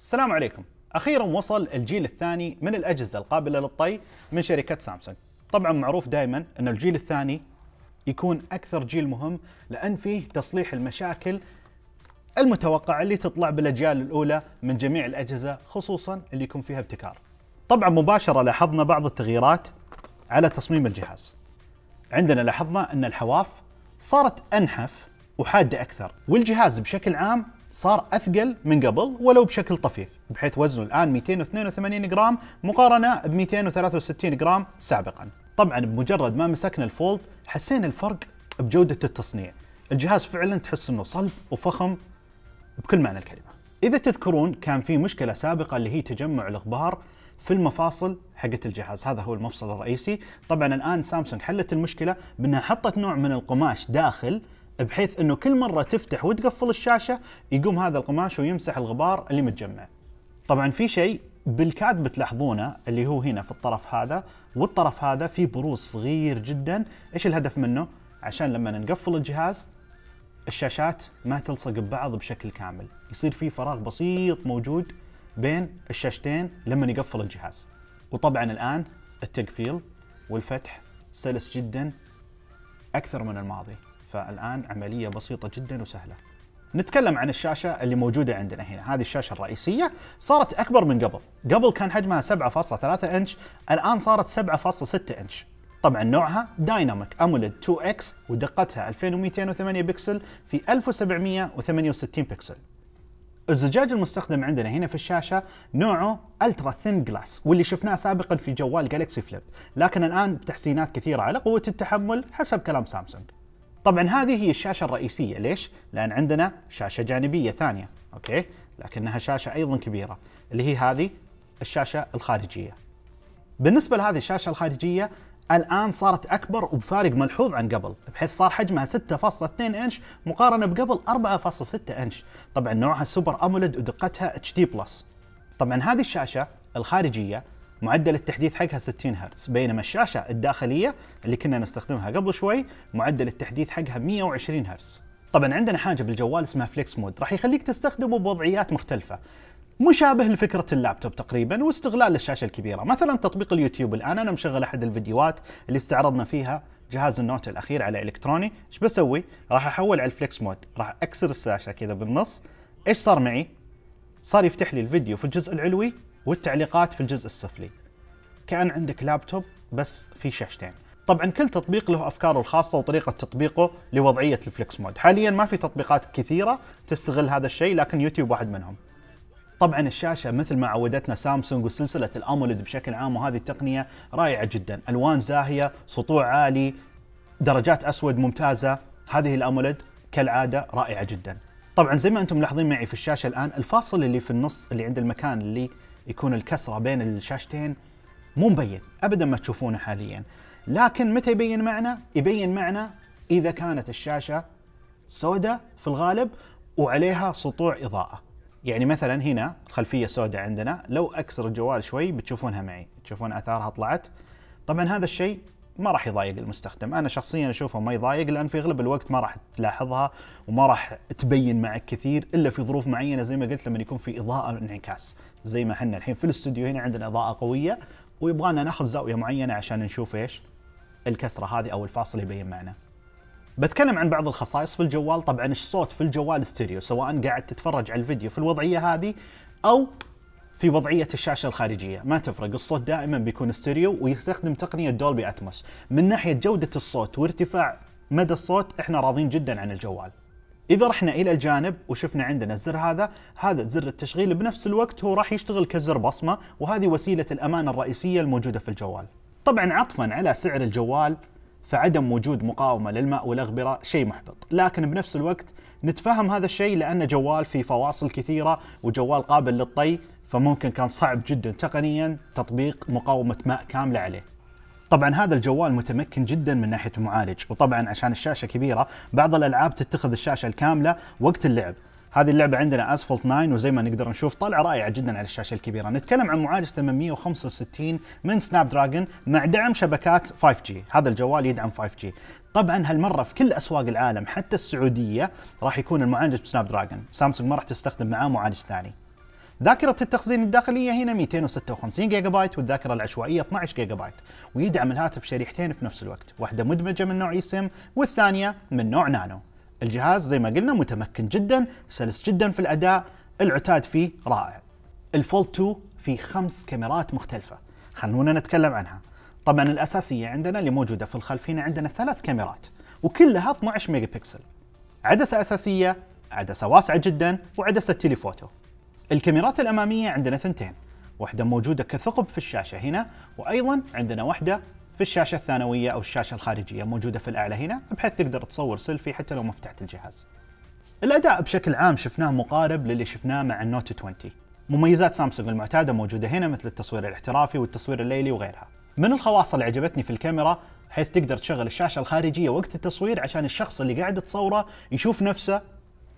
السلام عليكم. أخيرا وصل الجيل الثاني من الأجهزة القابلة للطي من شركة سامسونج. طبعا معروف دائما أن الجيل الثاني يكون أكثر جيل مهم لأن فيه تصليح المشاكل المتوقعة اللي تطلع بالأجيال الأولى من جميع الأجهزة خصوصا اللي يكون فيها ابتكار. طبعا مباشرة لاحظنا بعض التغييرات على تصميم الجهاز. عندنا لاحظنا أن الحواف صارت أنحف وحادة أكثر والجهاز بشكل عام صار أثقل من قبل ولو بشكل طفيف بحيث وزنه الآن 282 جرام مقارنة ب 263 جرام سابقا. طبعا بمجرد ما مسكنا الفولد حسينا الفرق بجودة التصنيع. الجهاز فعلا تحس إنه صلب وفخم بكل معنى الكلمة. إذا تذكرون كان في مشكلة سابقة اللي هي تجمع الغبار في المفاصل حقت الجهاز. هذا هو المفصل الرئيسي. طبعا الآن سامسونج حلت المشكلة بأنها حطت نوع من القماش داخل بحيث إنه كل مرة تفتح وتقفل الشاشة يقوم هذا القماش ويمسح الغبار اللي متجمع. طبعا في شيء بالكاد بتلاحظونه اللي هو هنا في الطرف هذا والطرف هذا في بروز صغير جدا. إيش الهدف منه؟ عشان لما نقفل الجهاز الشاشات ما تلصق ببعض بشكل كامل. يصير في فراغ بسيط موجود بين الشاشتين لما يقفل الجهاز. وطبعا الآن التقفيل والفتح سلس جدا أكثر من الماضي. فالآن عملية بسيطة جدا وسهلة. نتكلم عن الشاشة اللي موجودة عندنا هنا. هذه الشاشة الرئيسية صارت أكبر من قبل. قبل كان حجمها 7.3 إنش الآن صارت 7.6 إنش. طبعا نوعها Dynamic AMOLED 2X ودقتها 2208 بكسل في 1768 بكسل. الزجاج المستخدم عندنا هنا في الشاشة نوعه Ultra Thin Glass واللي شفناه سابقا في جوال Galaxy Flip لكن الآن بتحسينات كثيرة على قوة التحمل حسب كلام سامسونج طبعا هذه هي الشاشة الرئيسية. ليش؟ لأن عندنا شاشة جانبية ثانية okay؟ لكنها شاشة أيضا كبيرة اللي هي هذه الشاشة الخارجية. بالنسبة لهذه الشاشة الخارجية الآن صارت أكبر وبفارق ملحوظ عن قبل بحيث صار حجمها 6.2 إنش مقارنة بقبل 4.6 إنش. طبعا نوعها Super AMOLED ودقتها HD Plus. طبعا هذه الشاشة الخارجية معدل التحديث حقها 60 هرتز بينما الشاشة الداخلية اللي كنا نستخدمها قبل شوي معدل التحديث حقها 120 هرتز. طبعا عندنا حاجة بالجوال اسمها Flex Mode راح يخليك تستخدمه بوضعيات مختلفة. مشابه لفكرة اللابتوب تقريبا واستغلال للشاشة الكبيرة. مثلا تطبيق اليوتيوب الآن أنا مشغل أحد الفيديوهات اللي استعرضنا فيها جهاز ال Note الأخير على إلكتروني. إيش بسوي؟ راح أحول على ال Flex Mode راح أكسر الشاشة كذا بالنص. إيش صار معي؟ صار يفتح لي الفيديو في الجزء العلوي والتعليقات في الجزء السفلي. كأن عندك لابتوب بس في شاشتين. طبعا كل تطبيق له أفكاره الخاصة وطريقة تطبيقه لوضعية ال Flex Mode. حاليا ما في تطبيقات كثيرة تستغل هذا الشيء لكن يوتيوب واحد منهم. طبعا الشاشة مثل ما عودتنا سامسونج وسلسلة ال AMOLED بشكل عام وهذه التقنية رائعة جدا. ألوان زاهية سطوع عالي درجات أسود ممتازة. هذه الأموليد كالعادة رائعة جدا. طبعا زي ما أنتم ملاحظين معي في الشاشة الآن الفاصل اللي في النص اللي عند المكان اللي يكون الكسرة بين الشاشتين مو مبين ابدا ما تشوفونه حاليا. لكن متى يبين معنا؟ يبين معنا إذا كانت الشاشة سوداء في الغالب وعليها سطوع إضاءة. يعني مثلا هنا الخلفيه سوداء عندنا لو أكسر الجوال شوي بتشوفونها معي تشوفون آثارها طلعت. طبعا هذا الشيء ما راح يضايق المستخدم. أنا شخصيا أشوفه ما يضايق لأن في أغلب الوقت ما راح تلاحظها وما راح تبين معك كثير إلا في ظروف معينة زي ما قلت لما يكون في إضاءة انعكاس زي ما إحنا الحين في الاستوديو هنا عندنا إضاءة قوية ويبغانا ناخذ زاوية معينة عشان نشوف إيش؟ الكسرة هذه أو الفاصل يبين معنا. بتكلم عن بعض الخصائص في الجوال. طبعا الصوت في الجوال ستيريو سواء قاعد تتفرج على الفيديو في الوضعية هذه أو في وضعية الشاشة الخارجية. ما تفرق الصوت دائما بيكون ستيريو ويستخدم تقنية دولبي أتموس. من ناحية جودة الصوت وارتفاع مدى الصوت إحنا راضين جدا عن الجوال. إذا رحنا إلى الجانب وشفنا عندنا الزر هذا هذا زر التشغيل بنفس الوقت هو راح يشتغل كزر بصمة وهذه وسيلة الأمان الرئيسية الموجودة في الجوال. طبعا عطفا على سعر الجوال فعدم وجود مقاومة للماء والأغبرة شيء محبط، لكن بنفس الوقت نتفهم هذا الشيء لأن جوال فيه فواصل كثيرة وجوال قابل للطي. فممكن كان صعب جدا تقنيا تطبيق مقاومة ماء كاملة عليه. طبعا هذا الجوال متمكن جدا من ناحية المعالج وطبعا عشان الشاشة كبيرة بعض الألعاب تتخذ الشاشة الكاملة وقت اللعب هذه اللعبة عندنا اسفلت 9 وزي ما نقدر نشوف طلعة رائعة جدا على الشاشة الكبيرة، نتكلم عن معالج 865 من سناب دراجون مع دعم شبكات 5G، هذا الجوال يدعم 5G. طبعا هالمرة في كل أسواق العالم حتى السعودية راح يكون المعالج ب Snapdragon، سامسونج ما راح تستخدم معاه معالج ثاني. ذاكرة التخزين الداخلية هنا 256 جيجا بايت والذاكرة العشوائية 12 جيجا بايت ويدعم الهاتف شريحتين في نفس الوقت واحدة مدمجة من نوع eSIM والثانية من نوع نانو. الجهاز زي ما قلنا متمكن جدا سلس جدا في الأداء العتاد فيه رائع. ال Fold 2 في خمس كاميرات مختلفة. خلونا نتكلم عنها. طبعا الأساسية عندنا اللي موجودة في الخلف هنا عندنا ثلاث كاميرات وكلها 12 ميجا بكسل عدسة أساسية عدسة واسعة جدا وعدسة telephoto الكاميرات الأمامية عندنا ثنتين واحدة موجودة كثقب في الشاشة هنا وأيضا عندنا واحدة في الشاشة الثانوية أو الشاشة الخارجية موجودة في الأعلى هنا بحيث تقدر تصور سيلفي حتى لو ما فتحت الجهاز. الأداء بشكل عام شفناه مقارب للي شفناه مع ال Note 20 مميزات سامسونج المعتادة موجودة هنا مثل التصوير الاحترافي والتصوير الليلي وغيرها. من الخواص اللي عجبتني في الكاميرا حيث تقدر تشغل الشاشة الخارجية وقت التصوير عشان الشخص اللي قاعد تصوره يشوف نفسه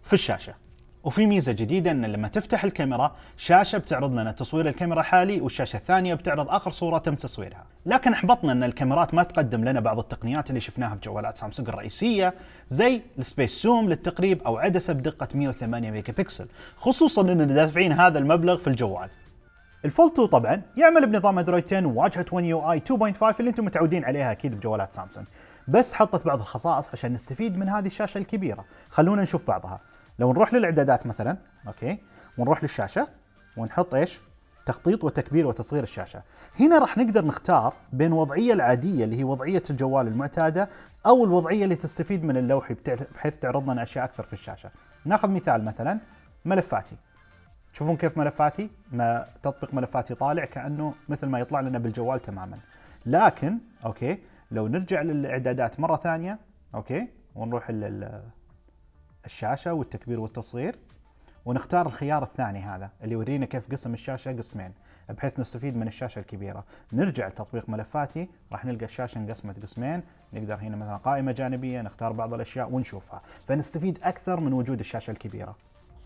في الشاشة. وفي ميزة جديدة إن لما تفتح الكاميرا شاشة بتعرض لنا تصوير الكاميرا الحالي والشاشة الثانية بتعرض آخر صورة تم تصويرها. لكن احبطنا إن الكاميرات ما تقدم لنا بعض التقنيات اللي شفناها في جوالات سامسونج الرئيسية زي ال Space Zoom للتقريب أو عدسة بدقة 108 ميجا بكسل خصوصا اننا دافعين هذا المبلغ في الجوال. ال Fold 2 طبعا يعمل بنظام Android 10 وواجهه 1 يو اي 2.5 اللي أنتم متعودين عليها أكيد بجوالات سامسونج. بس حطت بعض الخصائص عشان نستفيد من هذه الشاشة الكبيرة. خلونا نشوف بعضها. لو نروح للإعدادات مثلا okay ونروح للشاشة ونحط إيش؟ تخطيط وتكبير وتصغير الشاشة. هنا راح نقدر نختار بين وضعية العادية اللي هي وضعية الجوال المعتادة أو الوضعية اللي تستفيد من اللوحي بحيث تعرض لنا أشياء أكثر في الشاشة. ناخذ مثال مثلا ملفاتي. تشوفون كيف ملفاتي؟ ما تطبيق ملفاتي طالع كأنه مثل ما يطلع لنا بالجوال تماما. لكن okay لو نرجع للإعدادات مرة ثانية okay ونروح الشاشة والتكبير والتصغير ونختار الخيار الثاني هذا اللي يورينا كيف قسم الشاشة قسمين بحيث نستفيد من الشاشة الكبيرة. نرجع لتطبيق ملفاتي راح نلقى الشاشة انقسمت قسمين نقدر هنا مثلا قائمة جانبية نختار بعض الأشياء ونشوفها. فنستفيد أكثر من وجود الشاشة الكبيرة.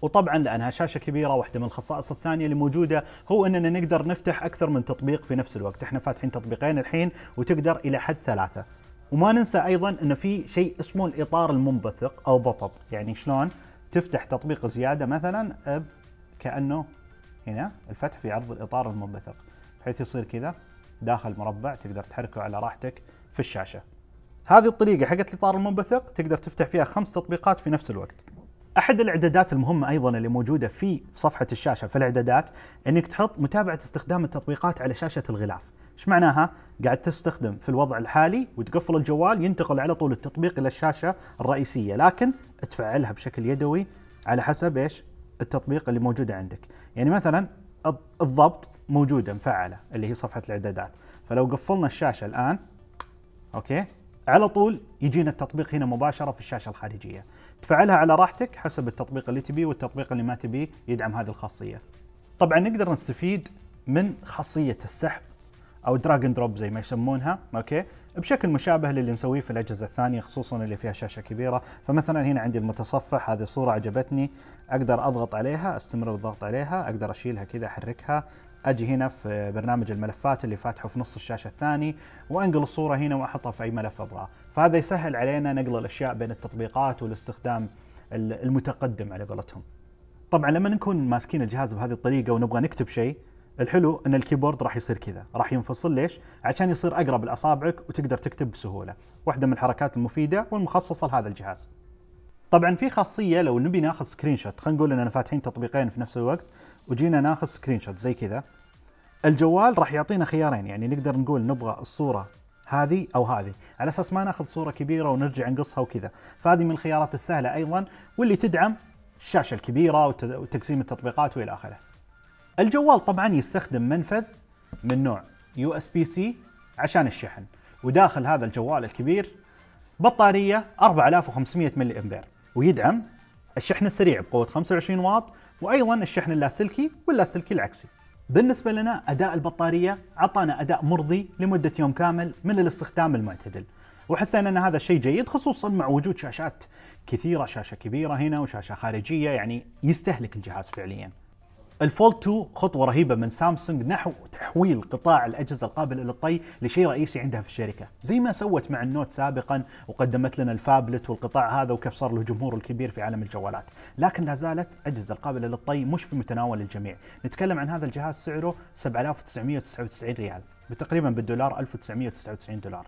وطبعا لأنها شاشة كبيرة واحدة من الخصائص الثانية اللي موجودة هو أننا نقدر نفتح أكثر من تطبيق في نفس الوقت. إحنا فاتحين تطبيقين الحين وتقدر إلى حد ثلاثة. وما ننسى أيضا إنه في شيء اسمه الإطار المنبثق أو اب يعني شلون تفتح تطبيق زيادة مثلا كأنه هنا الفتح في عرض الإطار المنبثق بحيث يصير كذا داخل مربع تقدر تحركه على راحتك في الشاشة. هذه الطريقة حقت الإطار المنبثق تقدر تفتح فيها خمس تطبيقات في نفس الوقت. أحد الإعدادات المهمة أيضا اللي موجودة في صفحة الشاشة في الإعدادات إنك تحط متابعة استخدام التطبيقات على شاشة الغلاف إيش معناها؟ قاعد تستخدم في الوضع الحالي وتقفل الجوال ينتقل على طول التطبيق إلى الشاشة الرئيسية لكن تفعلها بشكل يدوي على حسب إيش؟ التطبيق اللي موجودة عندك يعني مثلا الضبط موجودة مفعلة اللي هي صفحة الإعدادات فلو قفلنا الشاشة الآن أوكي على طول يجينا التطبيق هنا مباشرة في الشاشة الخارجية. تفعلها على راحتك حسب التطبيق اللي تبيه والتطبيق اللي ما تبيه يدعم هذه الخاصية. طبعا نقدر نستفيد من خاصية السحب أو drag and drop زي ما يسمونها أوكي؟ بشكل مشابه للي نسويه في الأجهزة الثانية خصوصا اللي فيها شاشة كبيرة. فمثلا هنا عندي المتصفح هذه صورة عجبتني أقدر أضغط عليها أستمر بالضغط عليها أقدر أشيلها كذا أحركها أجي هنا في برنامج الملفات اللي فاتحه في نص الشاشة الثاني وأنقل الصورة هنا وأحطها في أي ملف أبغاه. فهذا يسهل علينا نقل الأشياء بين التطبيقات والاستخدام المتقدم على قولتهم. طبعا لما نكون ماسكين الجهاز بهذه الطريقة ونبغى نكتب شيء الحلو إن الكيبورد راح يصير كذا. راح ينفصل ليش؟ عشان يصير أقرب لأصابعك وتقدر تكتب بسهولة. واحدة من الحركات المفيدة والمخصصة لهذا الجهاز. طبعا في خاصية لو نبي ناخذ screenshot خلينا نقول اننا فاتحين تطبيقين في نفس الوقت. وجينا ناخذ screenshot زي كذا. الجوال راح يعطينا خيارين يعني نقدر نقول نبغى الصورة هذه أو هذه. على أساس ما ناخذ صورة كبيرة ونرجع نقصها وكذا. فهذه من الخيارات السهلة أيضا واللي تدعم الشاشة الكبيرة وتقسيم التطبيقات وإلى آخره. الجوال طبعا يستخدم منفذ من نوع USB-C عشان الشحن. وداخل هذا الجوال الكبير بطارية 4500 ملي أمبير. ويدعم الشحن السريع بقوة 25 واط وأيضا الشحن اللاسلكي واللاسلكي العكسي. بالنسبة لنا أداء البطارية أعطانا أداء مرضي لمدة يوم كامل من الاستخدام المعتدل. وحسينا أن هذا الشيء جيد خصوصا مع وجود شاشات كثيرة شاشة كبيرة هنا وشاشة خارجية يعني يستهلك الجهاز فعليا. ال Fold 2 خطوة رهيبة من سامسونج نحو تحويل قطاع الأجهزة القابلة للطي لشيء رئيسي عندها في الشركة. زي ما سوت مع ال Note سابقا وقدمت لنا الفابلت والقطاع هذا وكيف صار له جمهوره الكبير في عالم الجوالات. لكن لا زالت أجهزة القابلة للطي مش في متناول الجميع. نتكلم عن هذا الجهاز سعره 7999 ريال بتقريبا بالدولار 1999 دولار.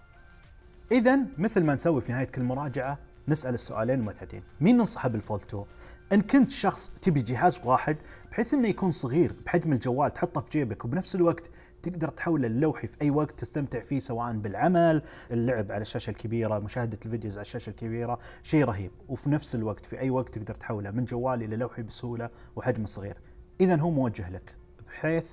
إذا مثل ما نسوي في نهاية كل مراجعة نسأل السؤالين المتعدين مين ننصحه بالفولد 2 إن كنت شخص تبي جهاز واحد بحيث إنه يكون صغير بحجم الجوال تحطه في جيبك وبنفس الوقت تقدر تحوله للوحي في أي وقت تستمتع فيه سواء بالعمل، اللعب على الشاشة الكبيرة، مشاهدة الفيديوز على الشاشة الكبيرة، شيء رهيب وفي نفس الوقت في أي وقت تقدر تحوله من جوال إلى لوحي بسهولة وحجم صغير. اذا هو موجه لك بحيث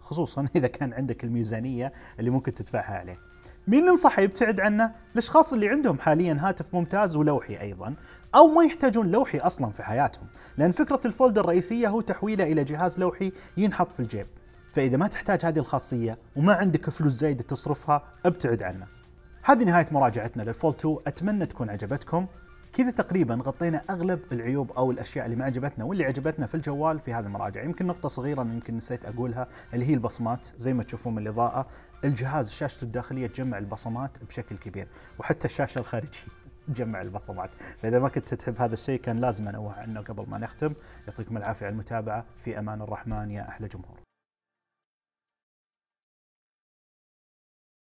خصوصا إذا كان عندك الميزانية اللي ممكن تدفعها عليه. مين ننصحه يبتعد عنه؟ الأشخاص اللي عندهم حاليا هاتف ممتاز ولوحي أيضا أو ما يحتاجون لوحي أصلا في حياتهم، لأن فكرة الفولد الرئيسية هو تحويله إلى جهاز لوحي ينحط في الجيب. فإذا ما تحتاج هذه الخاصية وما عندك فلوس زايدة تصرفها ابتعد عنه. هذه نهاية مراجعتنا للفولد 2 أتمنى تكون عجبتكم. كذا تقريبا غطينا أغلب العيوب أو الأشياء اللي ما عجبتنا واللي عجبتنا في الجوال في هذه المراجعه، يمكن نقطة صغيرة يمكن نسيت أقولها اللي هي البصمات. زي ما تشوفون من الإضاءة، الجهاز شاشته الداخلية تجمع البصمات بشكل كبير، وحتى الشاشة الخارجية تجمع البصمات، فإذا ما كنت تحب هذا الشيء كان لازم أنوه عنه قبل ما نختم، يعطيكم العافية على المتابعة، في أمان الرحمن يا أحلى جمهور.